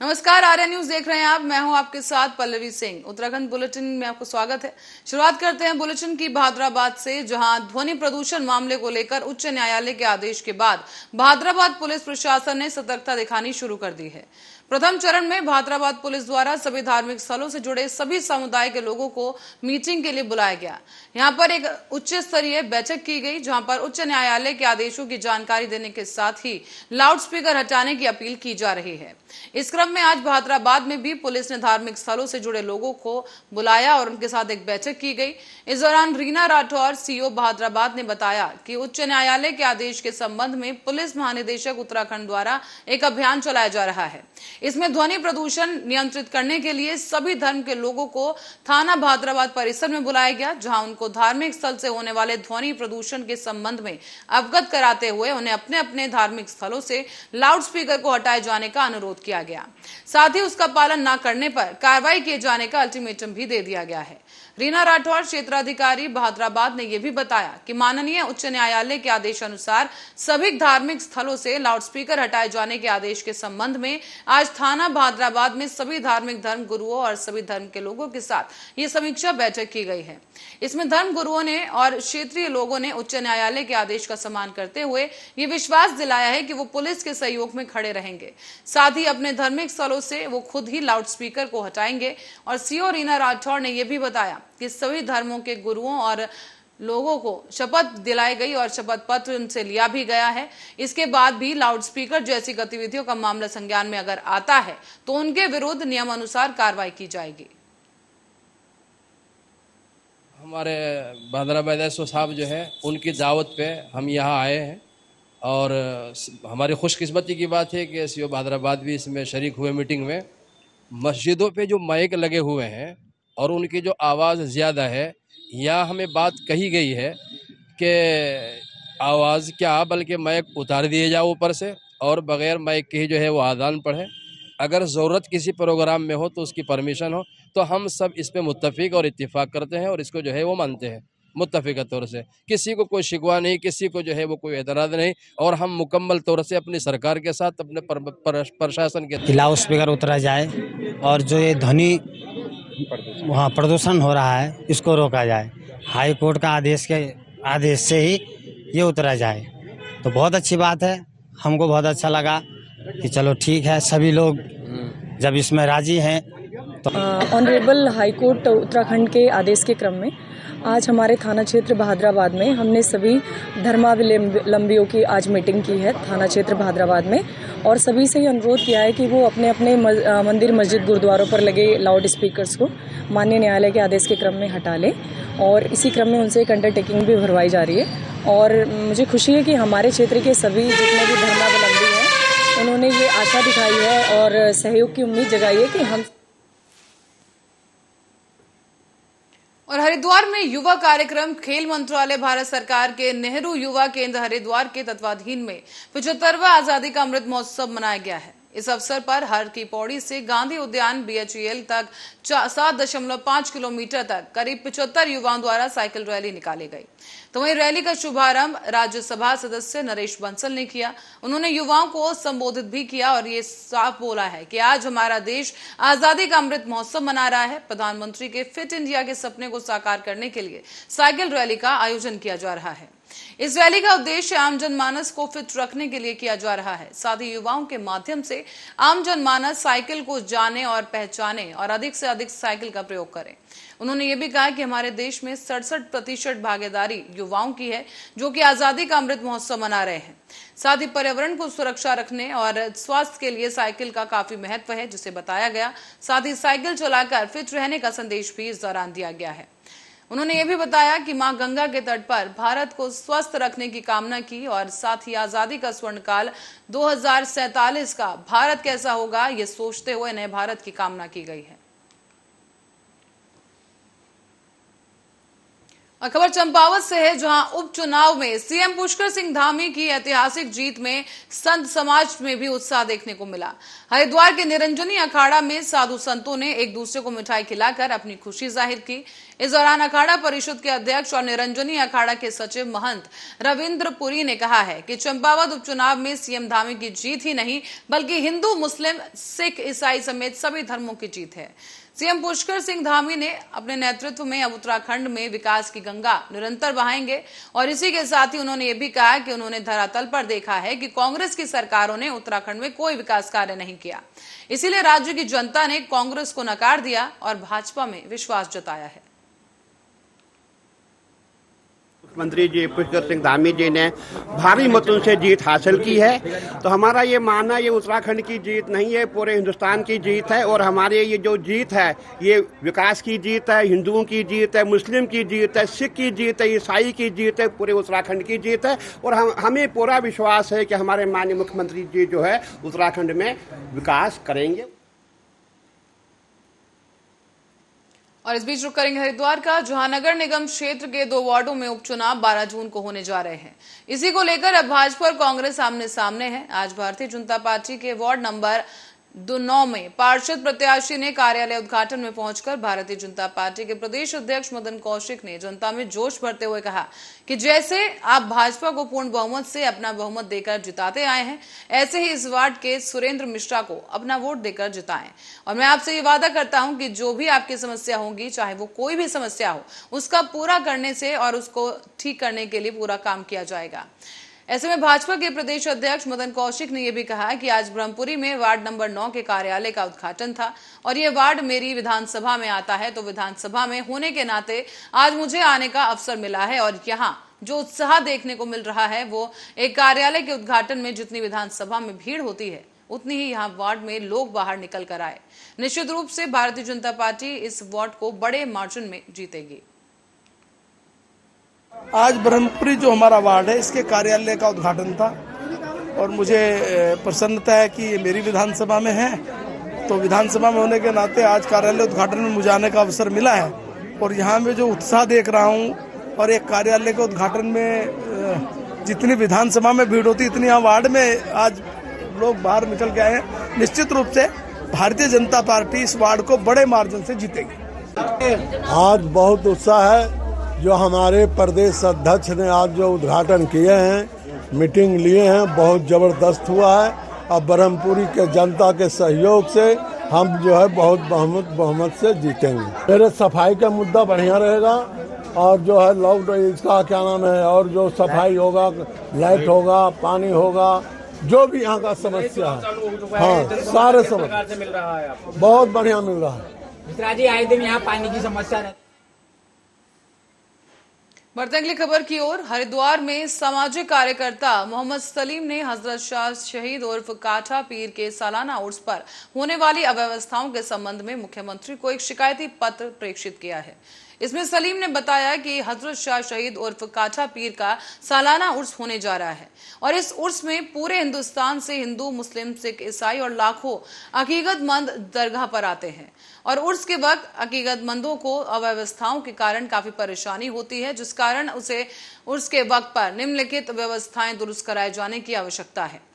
नमस्कार, आर्या न्यूज़ देख रहे हैं आप। मैं हूँ आपके साथ पल्लवी सिंह। उत्तराखंड बुलेटिन में आपको स्वागत है। शुरुआत करते हैं बुलेटिन की भादराबाद से, जहाँ ध्वनि प्रदूषण मामले को लेकर उच्च न्यायालय के आदेश के बाद भादराबाद पुलिस प्रशासन ने सतर्कता दिखानी शुरू कर दी है। प्रथम चरण में भादराबाद पुलिस द्वारा सभी धार्मिक स्थलों से जुड़े सभी समुदाय के लोगों को मीटिंग के लिए बुलाया गया। यहाँ पर एक उच्च स्तरीय बैठक की गई, जहाँ पर उच्च न्यायालय के आदेशों की जानकारी देने के साथ ही लाउडस्पीकर हटाने की अपील की जा रही है। इस क्रम में आज भादराबाद में भी पुलिस ने धार्मिक स्थलों से जुड़े लोगों को बुलाया और उनके साथ एक बैठक की गई। इस दौरान रीना राठौर, सीओ भादराबाद ने बताया कि उच्च न्यायालय के आदेश के संबंध में पुलिस महानिदेशक उत्तराखंड द्वारा एक अभियान चलाया जा रहा है। इसमें ध्वनि प्रदूषण नियंत्रित करने के लिए सभी धर्म के लोगों को थाना भाद्राबाद परिसर में बुलाया गया, जहाँ उनको धार्मिक स्थल से होने वाले ध्वनि प्रदूषण के संबंध में अवगत कराते हुए उन्हें अपने अपने धार्मिक स्थलों से लाउड स्पीकर को हटाए जाने का अनुरोध किया गया। साथ ही उसका पालन न करने पर कार्रवाई किए जाने का अल्टीमेटम भी दे दिया गया है। रीना राठौर, क्षेत्राधिकारी बहादराबाद ने यह भी बताया कि माननीय उच्च न्यायालय के आदेश अनुसार सभी धार्मिक स्थलों से लाउडस्पीकर हटाए जाने के आदेश के संबंध में आज थाना बहादराबाद में सभी धार्मिक धर्म गुरुओं और सभी धर्म के लोगों के साथ ये समीक्षा बैठक की गई है। इसमें धर्म गुरुओं ने और क्षेत्रीय लोगों ने उच्च न्यायालय के आदेश का सम्मान करते हुए ये विश्वास दिलाया है कि वो पुलिस के सहयोग में खड़े रहेंगे। साथ ही अपने धार्मिक स्थलों से वो खुद ही लाउडस्पीकर को हटाएँगे और सीओ रीना राठौर ने यह भी बताया कि सभी धर्मों के गुरुओं और लोगों को शपथ दिलाई गई और शपथ पत्र उनसे लिया भी गया है। इसके बाद भी लाउडस्पीकर जैसी गतिविधियों का मामला संज्ञान में अगर आता है तो उनके विरुद्ध नियम अनुसार कार्रवाई की जाएगी। हमारे भादराबाद एस साहब जो है, उनकी दावत पे हम यहाँ आए हैं और हमारी खुशकिस्मती की बात है कि सी भादराबाद भी इसमें शरीक हुए मीटिंग में। मस्जिदों पे जो माइक लगे हुए हैं और उनकी जो आवाज़ ज़्यादा है या हमें बात कही गई है कि आवाज़ क्या, बल्कि माइक उतार दिए जाओ ऊपर से और बग़ैर माइक के ही जो है वो आदान पढ़े। अगर ज़रूरत किसी प्रोग्राम में हो तो उसकी परमिशन हो तो हम सब इस पर मुतफ़ और इत्तेफाक करते हैं और इसको जो है वो मानते हैं मुतफ़िका तौर से। किसी को कोई शिकवा नहीं, किसी को जो है वो कोई एतराज़ नहीं और हम मुकम्मल तौर से अपनी सरकार के साथ, अपने प्रशासन के लाउड स्पीकर उतरा जाए और जो ये ध्वनि वहाँ प्रदूषण हो रहा है इसको रोका जाए। हाई कोर्ट का आदेश के आदेश से ही ये उतरा जाए। तो बहुत अच्छी बात है हमको बहुत अच्छा लगा कि चलो ठीक है सभी लोग जब इसमें राज़ी हैं तो ऑनरेबल हाई कोर्ट उत्तराखंड के आदेश के क्रम में आज हमारे थाना क्षेत्र बहादराबाद में हमने सभी धर्मावलंबियों की आज मीटिंग की है थाना क्षेत्र बहादराबाद में। और सभी से ये अनुरोध किया है कि वो अपने अपने मंदिर, मस्जिद, गुरुद्वारों पर लगे लाउड स्पीकर्स को मान्य न्यायालय के आदेश के क्रम में हटा लें। और इसी क्रम में उनसे एक अंडरटेकिंग भी भरवाई जा रही है। और मुझे खुशी है कि हमारे क्षेत्र के सभी जितने भी धर्मावलंबी हैं, उन्होंने ये आशा दिखाई है और सहयोग की उम्मीद जगाई है कि हम और हरिद्वार में युवा कार्यक्रम खेल मंत्रालय, भारत सरकार के नेहरू युवा केंद्र हरिद्वार के तत्वाधीन में पिछहत्तरवा आज़ादी का अमृत महोत्सव मनाया गया है। इस अवसर पर हर की पौड़ी से गांधी उद्यान बीएचईएल तक सात दशमलव पाँच किलोमीटर तक करीब पिछहत्तर युवाओं द्वारा साइकिल रैली निकाली गई। तो वहीं रैली का शुभारंभ राज्यसभा सदस्य नरेश बंसल ने किया। उन्होंने युवाओं को संबोधित भी किया और ये साफ़ बोला है कि आज हमारा देश आज़ादी का अमृत महोत्सव मना रहा है। प्रधानमंत्री के फिट इंडिया के सपने को साकार करने के लिए साइकिल रैली का आयोजन किया जा रहा है। इस रैली का उद्देश्य आम जनमानस को फिट रखने के लिए किया जा रहा है। साथ ही युवाओं के माध्यम से आम जनमानस साइकिल को जाने और पहचाने और अधिक से अधिक साइकिल का प्रयोग करें। उन्होंने ये भी कहा कि हमारे देश में सड़सठ प्रतिशत भागीदारी युवाओं की है, जो कि आज़ादी का अमृत महोत्सव मना रहे हैं। साथ ही पर्यावरण को सुरक्षा रखने और स्वास्थ्य के लिए साइकिल का काफ़ी महत्व है, जिसे बताया गया। साथ ही साइकिल चलाकर फिट रहने का संदेश भी इस दौरान दिया गया है। उन्होंने ये भी बताया कि माँ गंगा के तट पर भारत को स्वस्थ रखने की कामना की और साथ ही आज़ादी का स्वर्ण काल दो का भारत कैसा होगा, ये सोचते हुए नए भारत की कामना की गई है। खबर चंपावत से है, जहाँ उपचुनाव में सीएम पुष्कर सिंह धामी की ऐतिहासिक जीत में संत समाज में भी उत्साह देखने को मिला। हरिद्वार के निरंजनी अखाड़ा में साधु संतों ने एक दूसरे को मिठाई खिलाकर अपनी खुशी ज़ाहिर की। इस दौरान अखाड़ा परिषद के अध्यक्ष और निरंजनी अखाड़ा के सचिव महंत रविन्द्र पुरी ने कहा है कि चंपावत उपचुनाव में सीएम धामी की जीत ही नहीं, बल्कि हिंदू, मुस्लिम, सिख, ईसाई समेत सभी धर्मों की जीत है। सीएम पुष्कर सिंह धामी ने अपने नेतृत्व में अब उत्तराखंड में विकास की गंगा निरंतर बहाएँगे, और इसी के साथ ही उन्होंने ये भी कहा कि उन्होंने धरातल पर देखा है कि कांग्रेस की सरकारों ने उत्तराखंड में कोई विकास कार्य नहीं किया। इसीलिए राज्य की जनता ने कांग्रेस को नकार दिया और भाजपा में विश्वास जताया है। मुख्यमंत्री जी पुष्कर सिंह धामी जी ने भारी मतों से जीत हासिल की है। तो हमारा ये मानना, ये उत्तराखंड की जीत नहीं है, पूरे हिंदुस्तान की जीत है और हमारे ये जो जीत है, ये विकास की जीत है, हिंदुओं की जीत है, मुस्लिम की जीत है, सिख की जीत है, ईसाई की जीत है, पूरे उत्तराखंड की जीत है और हम, हमें पूरा विश्वास है कि हमारे माननीय मुख्यमंत्री जी जो है उत्तराखंड में विकास करेंगे। और इस बीच रुक करेंगे हरिद्वार का। जहाँ नगर निगम क्षेत्र के दो वार्डो में उपचुनाव 12 जून को होने जा रहे हैं। इसी को लेकर अब भाजपा और कांग्रेस आमने सामने है। आज भारतीय जनता पार्टी के वार्ड नंबर दो नौ में पार्षद प्रत्याशी ने कार्यालय उद्घाटन में पहुंचकर भारतीय जनता पार्टी के प्रदेश अध्यक्ष मदन कौशिक ने जनता में जोश भरते हुए कहा कि जैसे आप भाजपा को पूर्ण बहुमत से अपना बहुमत देकर जिताते आए हैं, ऐसे ही इस वार्ड के सुरेंद्र मिश्रा को अपना वोट देकर जिताएँ। और मैं आपसे ये वादा करता हूँ कि जो भी आपकी समस्या होगी, चाहे वो कोई भी समस्या हो, उसका पूरा करने से और उसको ठीक करने के लिए पूरा काम किया जाएगा। ऐसे में भाजपा के प्रदेश अध्यक्ष मदन कौशिक ने यह भी कहा कि आज ब्रह्मपुरी में वार्ड नंबर नौ के कार्यालय का उद्घाटन था और ये वार्ड मेरी विधानसभा में आता है तो विधानसभा में होने के नाते आज मुझे आने का अवसर मिला है और यहाँ जो उत्साह देखने को मिल रहा है, वो एक कार्यालय के उद्घाटन में जितनी विधानसभा में भीड़ होती है, उतनी ही यहाँ वार्ड में लोग बाहर निकल कर आए। निश्चित रूप से भारतीय जनता पार्टी इस वार्ड को बड़े मार्जिन में जीतेगी। आज ब्रह्मपुरी जो हमारा वार्ड है, इसके कार्यालय का उद्घाटन था। और मुझे प्रसन्नता है कि ये मेरी विधानसभा में है। तो विधानसभा में होने के नाते आज कार्यालय उद्घाटन में मुझे आने का अवसर मिला है। और यहाँ में जो उत्साह देख रहा हूँ, और एक कार्यालय के उद्घाटन में जितनी विधानसभा में भीड़ होती, इतनी यहाँ वार्ड में आज लोग बाहर निकल आए हैं। निश्चित रूप से भारतीय जनता पार्टी इस वार्ड को बड़े मार्जिन से जीतेगी। आज बहुत उत्साह है। जो हमारे प्रदेश अध्यक्ष ने आज जो उद्घाटन किए हैं मीटिंग लिए हैं बहुत ज़बरदस्त हुआ है। अब ब्रह्मपुरी के जनता के सहयोग से हम जो है बहुत बहुमत बहुमत से जीतेंगे। मेरे सफ़ाई का मुद्दा बढ़िया रहेगा और जो है लॉकडाउन इसका क्या नाम है और जो सफ़ाई होगा लाइट होगा पानी होगा जो भी यहाँ का समस्या है। हाँ सारे समस्या। बहुत बढ़िया मिल रहा है। मिश्रा जी आए दिन यहाँ पानी की समस्या बढ़ते अगली खबर की ओर, हरिद्वार में सामाजिक कार्यकर्ता मोहम्मद सलीम ने हज़रत शाह शहीद उर्फ़ काठा पीर के सालाना उर्स पर होने वाली अव्यवस्थाओं के संबंध में मुख्यमंत्री को एक शिकायती पत्र प्रेषित किया है। इसमें सलीम ने बताया कि हज़रत शाह शहीद उर्फ़ काठा पीर का सालाना उर्स होने जा रहा है और इस उर्स में पूरे हिंदुस्तान से हिंदू, मुस्लिम, सिख, ईसाई और लाखों अकीकतमंद दरगाह पर आते हैं। और उर्स के वक्त अकीकतमंदों को अव्यवस्थाओं के कारण काफ़ी परेशानी होती है, जिस कारण उसे उर्स के वक्त पर निम्नलिखित व्यवस्थाएँ दुरुस्त कराए जाने की आवश्यकता है।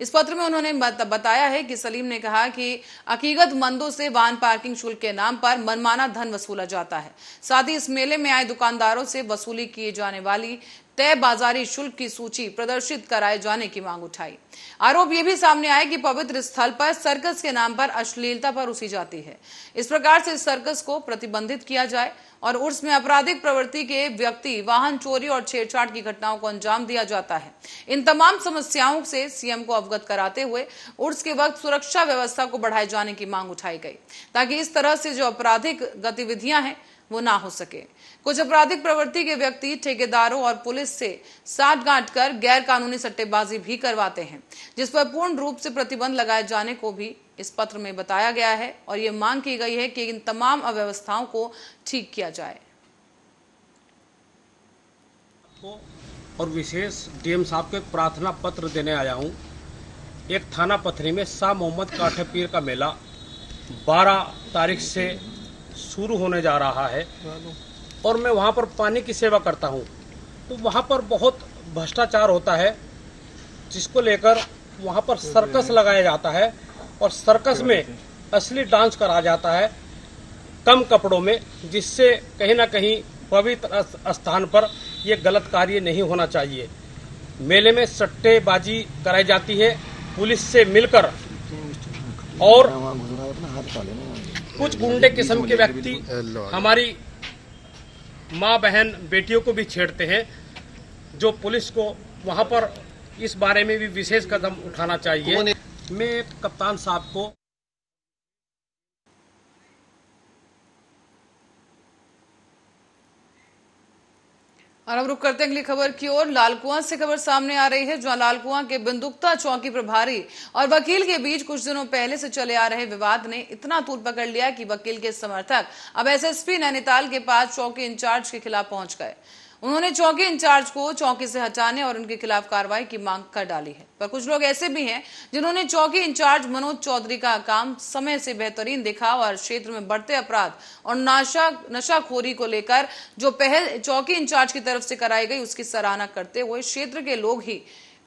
इस पत्र में उन्होंने बताया है कि सलीम ने कहा कि अकीगत मंदों से वाहन पार्किंग शुल्क के नाम पर मनमाना धन वसूला जाता है। साथ ही इस मेले में आए दुकानदारों से वसूली किए जाने वाली तय बाजारी शुल्क की सूची प्रदर्शित कराए जाने की मांग उठाई। आरोप ये भी सामने आया कि पवित्र स्थल पर सर्कस के नाम पर अश्लीलता पर उसी जाती है। इस प्रकार से सर्कस को प्रतिबंधित किया जाए और उर्स में आपराधिक प्रवृत्ति के व्यक्ति, वाहन चोरी और छेड़छाड़ की घटनाओं को अंजाम दिया जाता है। इन तमाम समस्याओं से सीएम को अवगत कराते हुए उर्स के वक्त सुरक्षा व्यवस्था को बढ़ाए जाने की मांग उठाई गई। ताकि इस तरह से जो आपराधिक गतिविधियाँ हैं वो ना हो सके। कुछ आपराधिक प्रवृत्ति के व्यक्ति, ठेकेदारों और पुलिस से साठ गांठ कर गैर कानूनी सट्टेबाजी भी करवाते हैं, जिस पर पूर्ण रूप से प्रतिबंध लगाए जाने को भी इस पत्र में बताया गया है और ये मांग की गई है कि इन तमाम अव्यवस्थाओं को ठीक किया जाए। और विशेष डीएम साहब को प्रार्थना पत्र देने आया हूँ। एक थाना पथरी में शाह मोहम्मद काठे पीर का मेला 12 तारीख से शुरू होने जा रहा है। और मैं वहाँ पर पानी की सेवा करता हूँ। तो वहाँ पर बहुत भ्रष्टाचार होता है जिसको लेकर वहाँ पर सर्कस लगाया जाता है और सर्कस में असली डांस करा जाता है कम कपड़ों में जिससे कहीं ना कहीं पवित्र स्थान पर ये गलत कार्य नहीं होना चाहिए। मेले में सट्टेबाजी कराई जाती है पुलिस से मिलकर। और कुछ गुंडे किस्म के व्यक्ति हमारी माँ बहन बेटियों को भी छेड़ते हैं, जो पुलिस को वहाँ पर इस बारे में भी विशेष कदम उठाना चाहिए। मैं कप्तान साहब को और अब रुक करते हैं अगली खबर की ओर। लालकुआ से खबर सामने आ रही है, जहाँ लालकुआ के बिंदुकता चौकी प्रभारी और वकील के बीच कुछ दिनों पहले से चले आ रहे विवाद ने इतना तूल पकड़ लिया कि वकील के समर्थक अब एसएसपी नैनीताल के पास चौकी इंचार्ज के खिलाफ पहुँच गए। उन्होंने चौकी इंचार्ज को चौकी से हटाने और उनके खिलाफ कार्रवाई की मांग कर डाली है। पर कुछ लोग ऐसे भी हैं जिन्होंने चौकी इंचार्ज मनोज चौधरी का काम समय से बेहतरीन देखा और क्षेत्र में बढ़ते अपराध और नशा, नशाखोरी को लेकर जो पहल चौकी इंचार्ज की तरफ़ से कराई गई, उसकी सराहना करते हुए क्षेत्र के लोग ही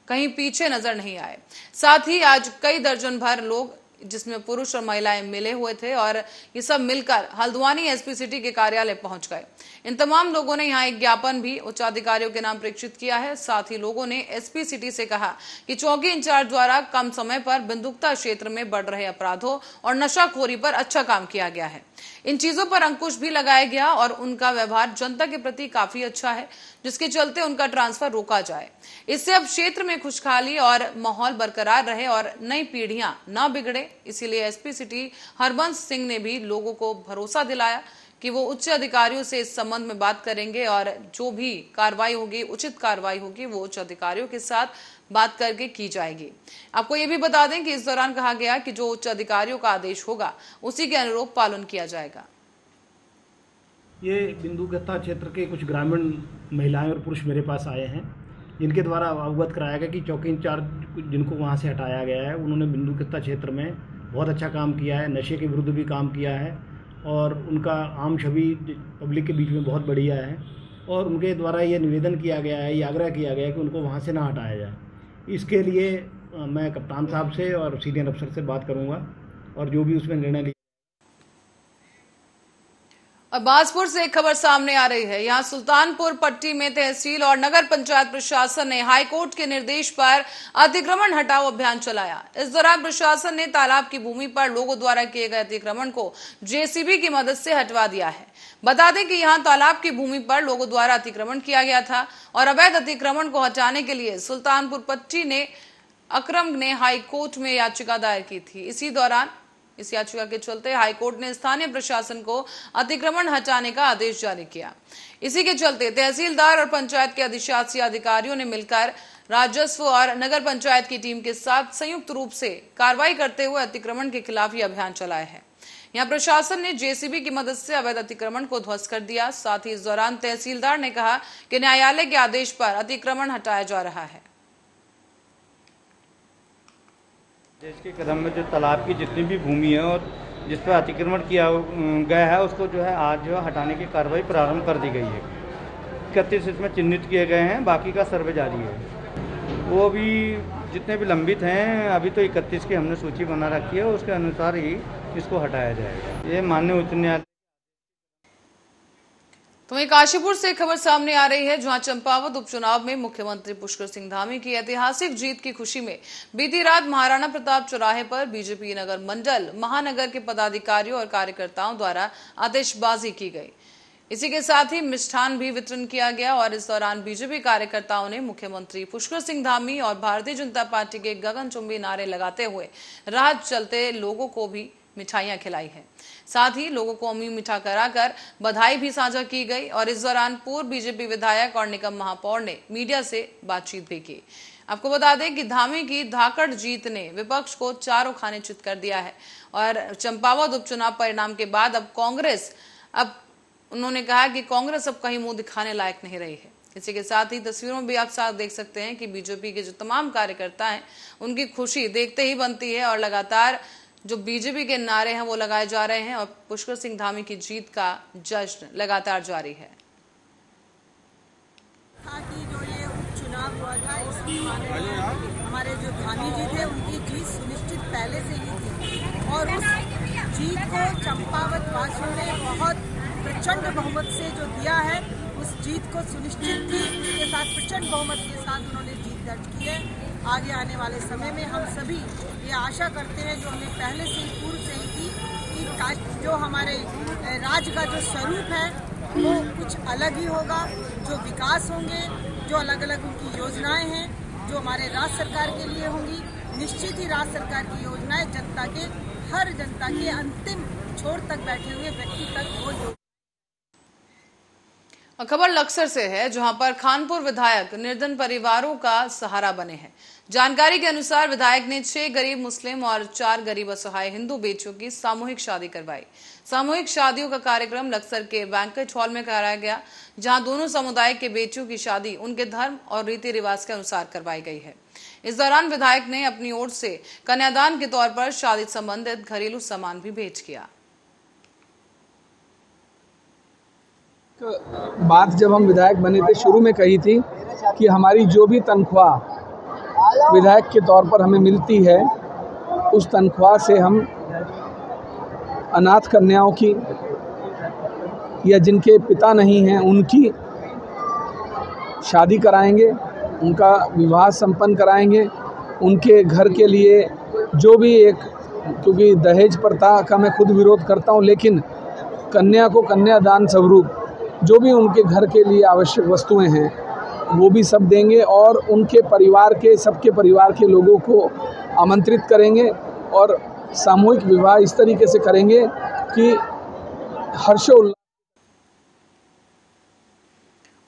कहीं पीछे नज़र नहीं आए। साथ ही आज कई दर्जन भर लोग जिसमें पुरुष और महिलाएँ मिले हुए थे और ये सब मिलकर हल्द्वानी एसपी सिटी के कार्यालय पहुँच गए। इन तमाम लोगों ने यहाँ एक ज्ञापन भी उच्च अधिकारियों के नाम प्रेक्षित किया है। साथ ही लोगों ने एसपी सिटी से कहा कि चौकी इंचार्ज द्वारा कम समय पर बिंदुकता क्षेत्र में बढ़ रहे अपराधों और नशाखोरी पर अच्छा काम किया गया है। इन चीज़ों पर अंकुश भी लगाया गया और उनका व्यवहार जनता के प्रति काफ़ी अच्छा है, जिसके चलते उनका ट्रांसफ़र रोका जाए। इससे अब क्षेत्र में खुशहाली और माहौल बरकरार रहे और नई पीढ़ियाँ न बिगड़े। इसीलिए एसपी सिटी हरबंश सिंह ने भी लोगों को भरोसा दिलाया कि वो उच्च अधिकारियों से इस संबंध में बात करेंगे और जो भी कार्रवाई होगी, उचित कार्रवाई होगी, वो उच्च अधिकारियों के साथ बात करके की जाएगी। आपको ये भी बता दें कि इस दौरान कहा गया कि जो उच्च अधिकारियों का आदेश होगा, उसी के अनुरूप पालन किया जाएगा। ये बिंदु गत्ता क्षेत्र के कुछ ग्रामीण महिलाएँ और पुरुष मेरे पास आए हैं। जिनके द्वारा अवगत कराया गया कि चौकी इंचार्ज जिनको वहाँ से हटाया गया है, उन्होंने बिंदु गत्ता क्षेत्र में बहुत अच्छा काम किया है, नशे के विरुद्ध भी काम किया है और उनका आम छवि पब्लिक के बीच में बहुत बढ़िया है और उनके द्वारा ये निवेदन किया गया है, ये आग्रह किया गया है कि उनको वहाँ से ना हटाया जाए। इसके लिए मैं कप्तान साहब से और सीनियर अफसर से बात करूँगा और जो भी उसमें निर्णय और बाजपुर से एक खबर सामने आ रही है। यहाँ सुल्तानपुर पट्टी में तहसील और नगर पंचायत प्रशासन ने हाईकोर्ट के निर्देश पर अतिक्रमण हटाओ अभियान चलाया। इस दौरान प्रशासन ने तालाब की भूमि पर लोगों द्वारा किए गए अतिक्रमण को जेसीबी की मदद से हटवा दिया है। बता दें कि यहाँ तालाब की भूमि पर लोगों द्वारा अतिक्रमण किया गया था और अवैध अतिक्रमण को हटाने के लिए सुल्तानपुर पट्टी ने अक्रम ने हाईकोर्ट में याचिका दायर की थी। इसी दौरान इस याचिका के चलते हाईकोर्ट ने स्थानीय प्रशासन को अतिक्रमण हटाने का आदेश जारी किया। इसी के चलते तहसीलदार और पंचायत के अधिशासी अधिकारियों ने मिलकर राजस्व और नगर पंचायत की टीम के साथ संयुक्त रूप से कार्रवाई करते हुए अतिक्रमण के खिलाफ ये अभियान चलाया है। यहाँ प्रशासन ने जेसीबी की मदद से अवैध अतिक्रमण को ध्वस्त कर दिया। साथ ही इस दौरान तहसीलदार ने कहा कि न्यायालय के आदेश पर अतिक्रमण हटाया जा रहा है। देश के कदम में जो तालाब की जितनी भी भूमि है और जिस पर अतिक्रमण किया गया है, उसको जो है आज जो है हटाने की कार्रवाई प्रारंभ कर दी गई है। इकतीस इसमें चिन्हित किए गए हैं, बाकी का सर्वे जारी है। वो भी जितने भी लंबित हैं, अभी तो इकतीस की हमने सूची बना रखी है, उसके अनुसार ही इसको हटाया जाएगा। ये माननीय उच्च न्यायालय तो वहीं काशीपुर से खबर सामने आ रही है, जहाँ चंपावत उपचुनाव में मुख्यमंत्री पुष्कर सिंह धामी की ऐतिहासिक जीत की खुशी में बीती रात महाराणा प्रताप चौराहे पर बीजेपी नगर मंडल, महानगर के पदाधिकारियों और कार्यकर्ताओं द्वारा आतिशबाजी की गई। इसी के साथ ही मिष्ठान भी वितरण किया गया और इस दौरान बीजेपी कार्यकर्ताओं ने मुख्यमंत्री पुष्कर सिंह धामी और भारतीय जनता पार्टी के गगनचुंबी नारे लगाते हुए राह चलते लोगों को भी मिठाइयाँ खिलाई है। साथ ही लोगों को अमी मिठा कराकर बधाई भी साझा की गई और इस दौरान पूर्व बीजेपी विधायक और निगम महापौर ने मीडिया से बातचीत भी की। आपको बता दें कि धामी की धाकड़ जीत ने विपक्ष को चारों खाने चित कर दिया है और चंपावत उपचुनाव परिणाम के बाद अब कांग्रेस, अब उन्होंने कहा कि कांग्रेस अब कहीं मुँह दिखाने लायक नहीं रही है। इसी के साथ ही तस्वीरों में भी आप साथ देख सकते हैं कि बीजेपी के जो तमाम कार्यकर्ता हैं, उनकी खुशी देखते ही बनती है और लगातार जो बीजेपी के नारे हैं वो लगाए जा रहे हैं और पुष्कर सिंह धामी की जीत का जश्न लगातार जारी है। हाँ हमारे जो धामी जी थे, उनकी जीत सुनिश्चित पहले से ही थी। और उस जीत को चंपावत वासियों ने बहुत प्रचंड बहुमत से जो दिया है, उस जीत को सुनिश्चित थी के साथ प्रचंड बहुमत के साथ उन्होंने जीत दर्ज की है। आगे आने वाले समय में हम सभी ये आशा करते हैं जो हमें पहले से ही, पूर्व से ही थी कि जो हमारे राज्य का जो स्वरूप है, वो कुछ अलग ही होगा, जो विकास होंगे, जो अलग अलग उनकी योजनाएँ हैं, जो हमारे राज्य सरकार के लिए होंगी। निश्चित ही राज्य सरकार की योजनाएँ जनता के, हर जनता के अंतिम छोर तक बैठे हुए व्यक्ति तक वो खबर लक्सर से है, जहाँ पर खानपुर विधायक निर्धन परिवारों का सहारा बने हैं। जानकारी के अनुसार विधायक ने छह गरीब मुस्लिम और चार गरीब असहाय हिंदू बेटियों की सामूहिक शादी करवाई। सामूहिक शादियों का कार्यक्रम लक्सर के बैंकेट हॉल में कराया गया, जहाँ दोनों समुदाय के बेटियों की शादी उनके धर्म और रीति रिवाज के अनुसार करवाई गई है। इस दौरान विधायक ने अपनी ओर से कन्यादान के तौर पर शादी संबंधित घरेलू सामान भी भेज किया। बात जब हम विधायक बने थे, शुरू में कही थी कि हमारी जो भी तनख्वाह विधायक के तौर पर हमें मिलती है, उस तनख्वाह से हम अनाथ कन्याओं की या जिनके पिता नहीं हैं, उनकी शादी कराएँगे, उनका विवाह संपन्न कराएँगे, उनके घर के लिए जो भी एक, क्योंकि दहेज प्रथा का मैं खुद विरोध करता हूँ, लेकिन कन्या को कन्यादान स्वरूप, जो भी उनके घर के लिए आवश्यक वस्तुएँ हैं वो भी सब देंगे और उनके परिवार के, सबके परिवार के लोगों को आमंत्रित करेंगे और सामूहिक विवाह इस तरीके से करेंगे कि हर्षोल्लास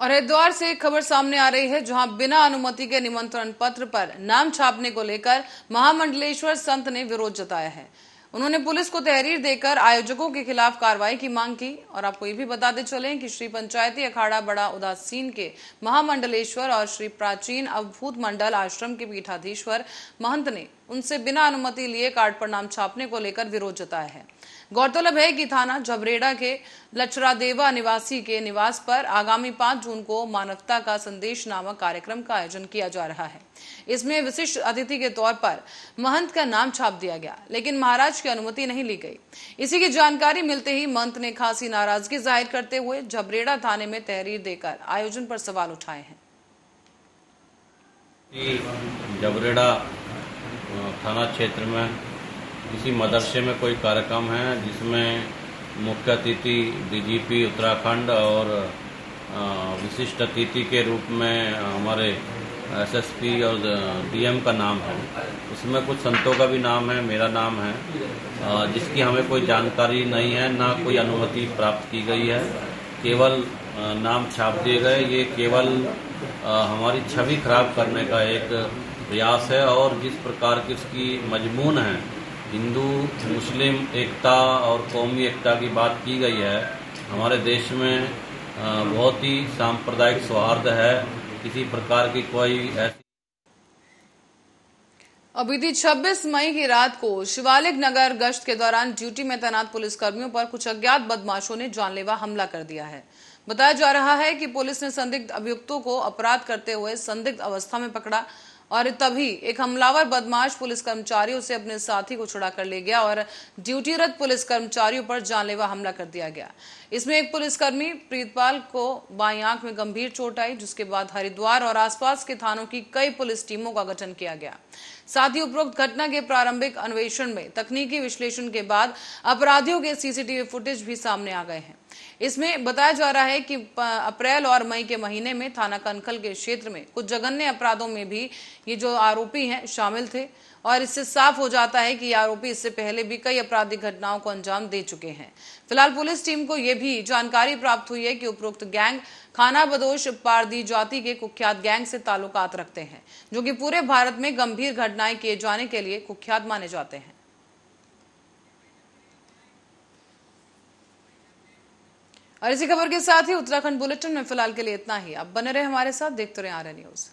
और हरिद्वार से एक खबर सामने आ रही है, जहाँ बिना अनुमति के निमंत्रण पत्र पर नाम छापने को लेकर महामंडलेश्वर संत ने विरोध जताया है। उन्होंने पुलिस को तहरीर देकर आयोजकों के खिलाफ कार्रवाई की मांग की और आपको ये भी बताते चले कि श्री पंचायती अखाड़ा बड़ा उदासीन के महामंडलेश्वर और श्री प्राचीन अवभूत मंडल आश्रम के पीठाधीश्वर महंत ने उनसे बिना अनुमति लिए कार्ड पर नाम छापने को लेकर विरोध जताया है। गौरतलब है कि थाना झबरेड़ा के लचरादेवा निवासी के निवास पर आगामी पाँच जून को मानवता का संदेश नामक कार्यक्रम का आयोजन किया जा रहा है। इसमें विशिष्ट अतिथि के तौर पर महंत का नाम छाप दिया गया, लेकिन महाराज की अनुमति नहीं ली गई। इसी की जानकारी मिलते ही महंत ने खासी नाराज़गी ज़ाहिर करते हुए झबरेड़ा थाने में तहरीर देकर आयोजन पर सवाल उठाए हैं। जबरेड़ा थाना क्षेत्र में, किसी मदरसे में कोई कार्यक्रम है जिसमें मुख्य अतिथि डीजीपी उत्तराखंड और विशिष्ट अतिथि के रूप में हमारे एसएसपी और डीएम का नाम है। उसमें कुछ संतों का भी नाम है, मेरा नाम है जिसकी हमें कोई जानकारी नहीं है, ना कोई अनुमति प्राप्त की गई है। केवल नाम छाप दिए गए। ये केवल हमारी छवि खराब करने का एक प्रयास है और जिस प्रकार की उसकी मजमून है, हिंदू, मुस्लिम, एकता और कौमी एकता की बात की गई है, हमारे देश में बहुत ही सांप्रदायिक सौहार्द है, किसी प्रकार की कोई ऐसी बीती 26 मई की रात को शिवालिक नगर गश्त के दौरान ड्यूटी में तैनात पुलिसकर्मियों पर कुछ अज्ञात बदमाशों ने जानलेवा हमला कर दिया है। बताया जा रहा है कि पुलिस ने संदिग्ध अभियुक्तों को अपराध करते हुए संदिग्ध अवस्था में पकड़ा। और तभी एक हमलावर बदमाश पुलिस कर्मचारियों से अपने साथी को छुड़ा कर ले गया और ड्यूटीरत पुलिस कर्मचारियों पर जानलेवा हमला कर दिया गया। इसमें एक पुलिसकर्मी, प्रीतपाल, को बाई आँख में गंभीर चोट आई, जिसके बाद हरिद्वार और आसपास के थानों की कई पुलिस टीमों का गठन किया गया। साथ ही उपरोक्त घटना के प्रारंभिक अन्वेषण में तकनीकी विश्लेषण के बाद अपराधियों के सीसीटीवी फुटेज भी सामने आ गए हैं। इसमें बताया जा रहा है कि अप्रैल और मई के महीने में थाना कनखल के क्षेत्र में कुछ जघन्य अपराधों में भी ये जो आरोपी हैं शामिल थे और इससे साफ़ हो जाता है कि आरोपी इससे पहले भी कई आपराधिक घटनाओं को अंजाम दे चुके हैं। फ़िलहाल पुलिस टीम को यह भी जानकारी प्राप्त हुई है कि उपरोक्त गैंग खाना बदोश पारदी जाति के कुख्यात गैंग से ताल्लुकात रखते हैं, जो कि पूरे भारत में गंभीर घटनाएँ किए जाने के लिए कुख्यात माने जाते हैं। और इसी खबर के साथ ही उत्तराखंड बुलेटिन में फ़िलहाल के लिए इतना ही। आप बने रहे हमारे साथ, देखते रहे आर न्यूज़।